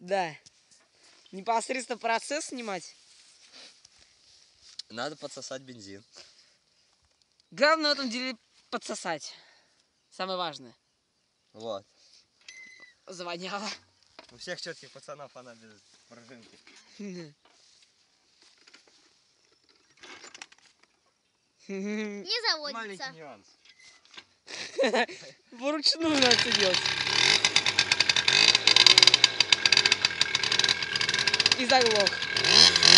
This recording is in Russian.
Да. Непосредственно процесс снимать. Надо подсосать бензин. Главное в этом деле подсосать. Самое важное. Вот. Завоняло. У всех четких пацанов она без пружинки. Не заводится. Маленький нюанс. Вручную надо это He's like, whoa.